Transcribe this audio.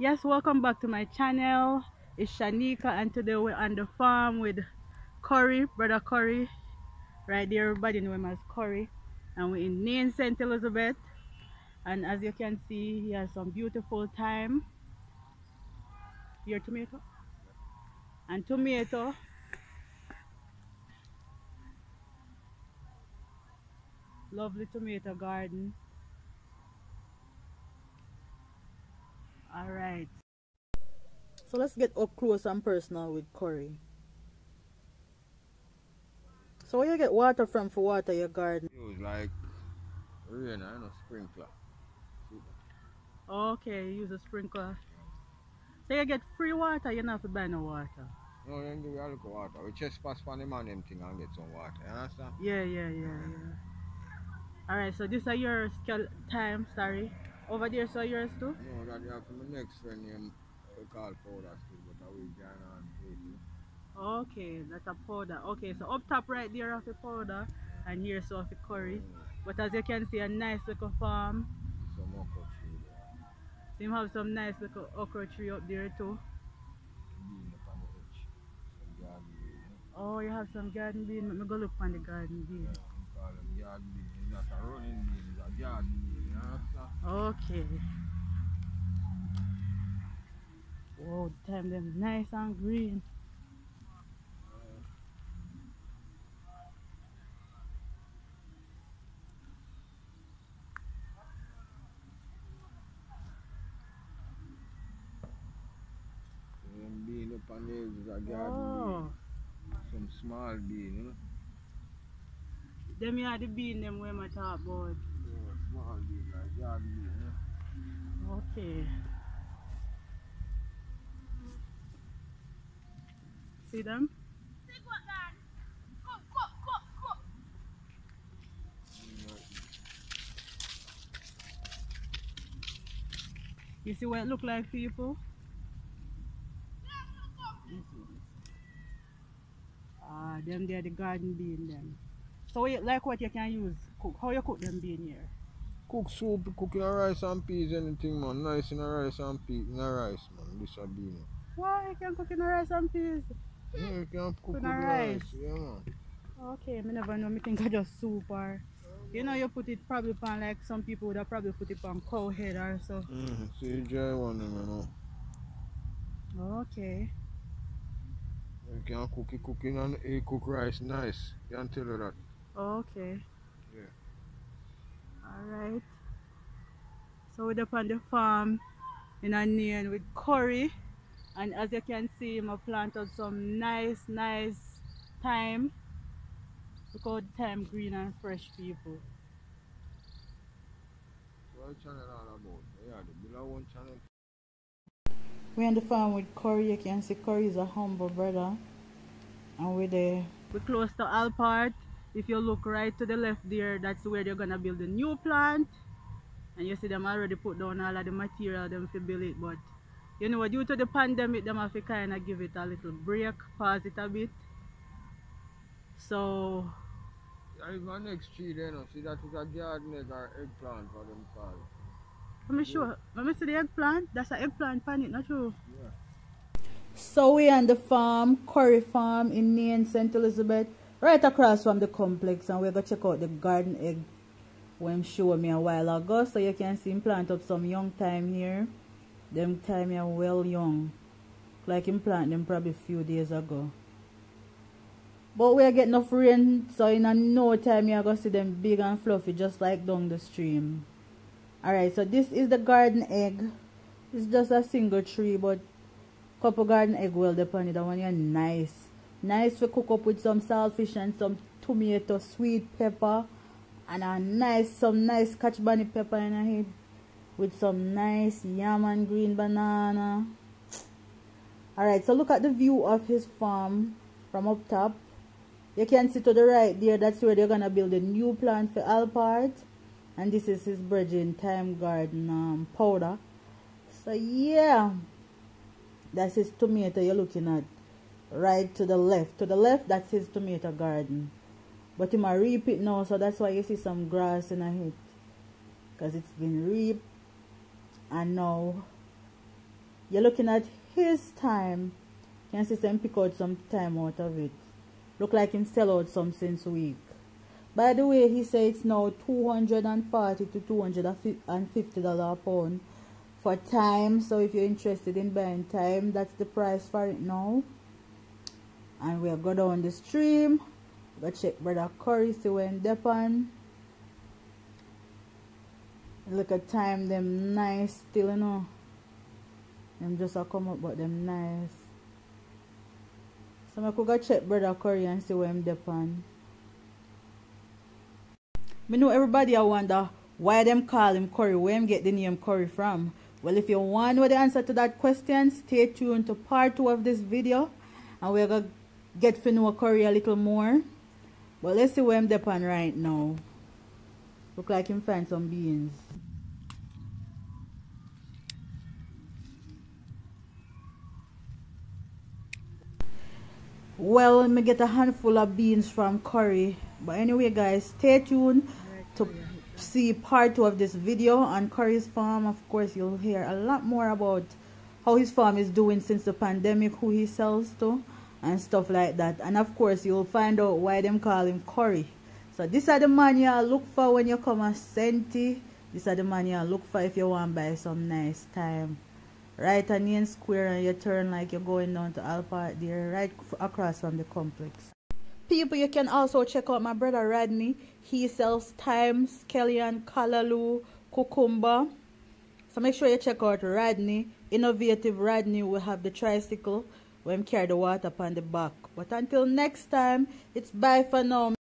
yes welcome back to my channel. It's shanika and today we're on the farm with curry brother curry right there everybody know him as curry and we're in Nain st elizabeth. And as you can see he has some beautiful thyme your tomato? And tomato. Lovely tomato garden all right so let's get up close and personal with curry so where you get water from for water your garden Use like rain and a sprinkler. okay you use a sprinkler so you get free water you don't have to buy no water No, then give you a little water. We just pass for the man them thing and get some water. You understand? yeah yeah yeah yeah all right so this are your scale time sorry over there so yours too No, that you have from my next friend name we call powder still, but I will join on you. Okay, that's a powder. Okay, so up top right there of the powder and here so of the curry. But as you can see a nice little farm. Some okra tree there. You have some nice little okra tree up there too. Bean up the edge. Garden bean. Oh, you have some garden bean. Let me go look on the garden bean. Yeah, we call them garden bean. It's not a running bean, it's a garden bean. Okay. Wow, the thyme them nice and green. Some bean up on the edge is garden Oh. Some small bean, you know? them are the bean them where my talk about. Bean, you know? Okay. See them? You see what it look like people? Ah, them there the garden bean them. So you, like what you can use cook. How you cook them bean here? Cook soup, cook in a rice and peas, anything man. Nice in a rice and peas, in a rice man. This a bean. Why you can cook in a rice and peas? Yeah, you can cook with a rice. rice. Yeah man. Okay, me never know. Me think I just soup or you know you put it probably on like some people would have probably put it on cow head or so. Mm, see you dry one you know. Okay. You can cook it, cooking and you cook rice nice. Can tell you that. Okay. Yeah. Alright. So we're up on the farm in a Nain with curry. And as you can see, I planted some nice, nice thyme. Look how the thyme green and fresh people. What channel all about? Yeah, the below one channel. We're on the farm with Curry. You can see Curry is a humble brother. And we're there. We're close to Alpart. If you look right to the left there, that's where they're gonna build a new plant. And you see them already put down all of the material them to build it. But you know, due to the pandemic, them have to kind of give it a little break, pause it a bit. So Yeah, if my next tree there, no, see that is a garden egg or eggplant for them call let me show. Let me see the eggplant. That's an eggplant pan it, not true. Yeah. So we on the farm, Curry Farm in Nain, St. Elizabeth, right across from the complex and we're gonna check out the garden egg when showed me a while ago. So you can see him plant up some young thyme here. Them thyme are well young. Like him plant them probably a few days ago. But we're getting enough rain, so in a no time you're gonna see them big and fluffy just like down the stream. Alright, so this is the garden egg. It's just a single tree, but couple garden egg well upon it. That one nice. Nice to cook up with some saltfish and some tomato, sweet pepper, and a nice some nice catch bunny pepper in it with some nice yam and green banana. Alright, so look at the view of his farm from up top. You can see to the right there, that's where they're gonna build a new plant for Alpart. And this is his bridging thyme garden um, powder. So yeah, that's his tomato you're looking at. Right to the left. To the left, that's his tomato garden. But him a reap it now, so that's why you see some grass in it. Because it's been reaped. And now you're looking at his thyme. You Can see him pick out some thyme out of it. Look like him sell out some since week. By the way, he said it's now 240 to 250 dollar a pound for thyme. So if you're interested in buying thyme, that's the price for it now. And we'll go down the stream. Go check brother Curry see when depan. Look at thyme them nice still you know. Them just a come up but them nice. So I could go check brother Curry and see where I'm depan. Me know everybody I wonder why them call him Curry, where him get the name Curry from. Well, if you want know the answer to that question, stay tuned to part 2 of this video. And we're going to get to know Curry a little more. But let's see where I'm depan right now. Look like him find some beans. Well, let me get a handful of beans from Curry. But anyway, guys, stay tuned to see part two of this video on Curry's farm. Of course, you'll hear a lot more about how his farm is doing since the pandemic, who he sells to, and stuff like that. And of course, you'll find out why them call him Curry. So this are the man you look for when you come a Senti. This are the man you look for if you want to buy some nice thyme. Right on the square and you turn like you're going down to Alpart there, right across from the complex people you can also check out my brother Rodney he sells thyme scallion callaloo cucumber so make sure you check out Rodney innovative Rodney will have the tricycle when carry the water upon the back. But until next time it's bye for now